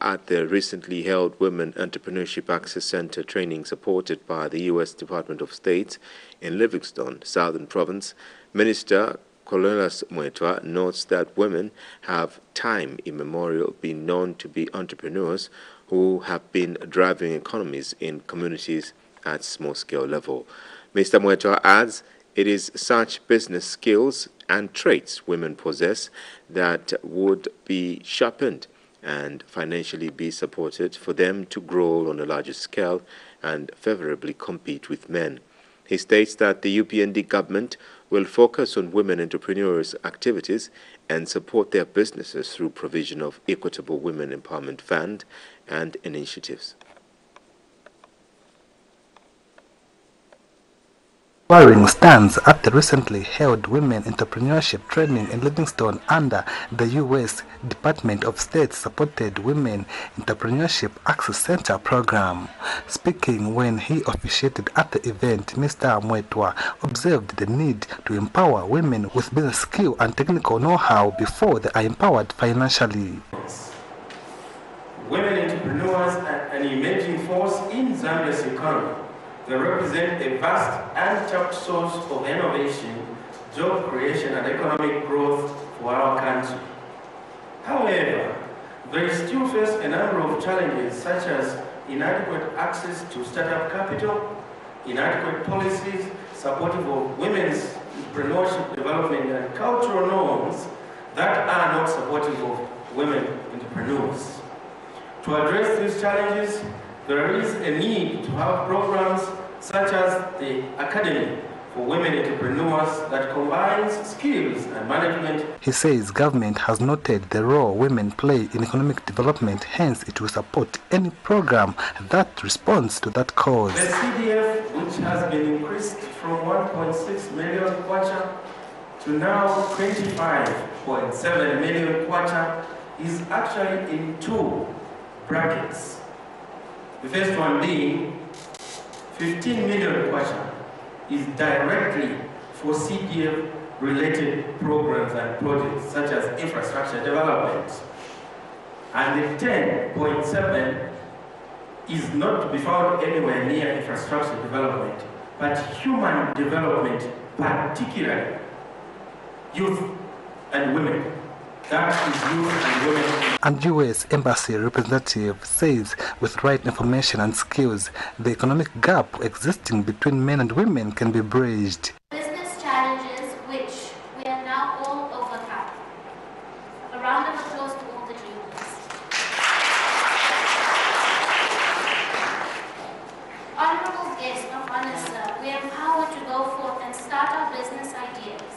at the recently held Women Entrepreneurship Access Center training supported by the U.S. Department of State in Livingstone, Southern Province, Minister Cornelius Mweetwa notes that women have time immemorial been known to be entrepreneurs who have been driving economies in communities at small-scale level. Mr. Mweetwa adds it is such business skills and traits women possess that would be sharpened and financially be supported for them to grow on a larger scale and favorably compete with men. He states that the UPND government will focus on women entrepreneurs' activities and support their businesses through provision of equitable women empowerment fund and initiatives. Waring stands at the recently held Women Entrepreneurship Training in Livingstone under the U.S. Department of State supported Women Entrepreneurship Access Center program. Speaking when he officiated at the event, Mr. Mweetwa observed the need to empower women with business skill and technical know-how before they are empowered financially. Women entrepreneurs are an emerging force in Zambia's economy they represent a vast untapped source of innovation, job creation, and economic growth for our country. However, they still face a number of challenges such as inadequate access to startup capital, inadequate policies supportive of women's entrepreneurship development, and cultural norms that are not supportive of women entrepreneurs. To address these challenges, there is a need to have programs such as the Academy for Women Entrepreneurs that combines skills and management. He says government has noted the role women play in economic development, hence it will support any program that responds to that cause. The CDF, which has been increased from 1.6 million kwacha to now 25.7 million kwacha, is actually in two brackets. The first one being 15 million kwacha is directly for CDF related programs and projects such as infrastructure development. And the 10.7 is not to be found anywhere near infrastructure development, but human development, particularly youth and women. And U.S. Embassy representative says with right information and skills, the economic gap existing between men and women can be bridged. Business challenges which we are now all overcome. A round of applause to all the juniors. Honorable guests of honor, sir, we are empowered to go forth and start our business ideas.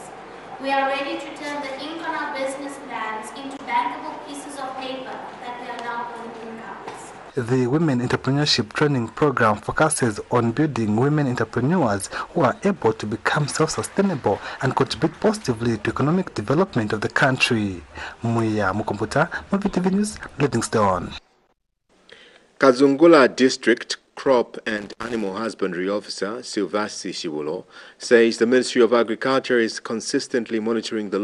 We are ready to turn the ink on our business plans into bankable pieces of paper that we are now calling incomes. The Women Entrepreneurship Training Program focuses on building women entrepreneurs who are able to become self-sustainable and contribute positively to economic development of the country. Muya Mukomputa, Muvi TV News, Livingstone. Kazungula District Crop and Animal Husbandry Officer Silvasi Shibulo says the Ministry of Agriculture is consistently monitoring the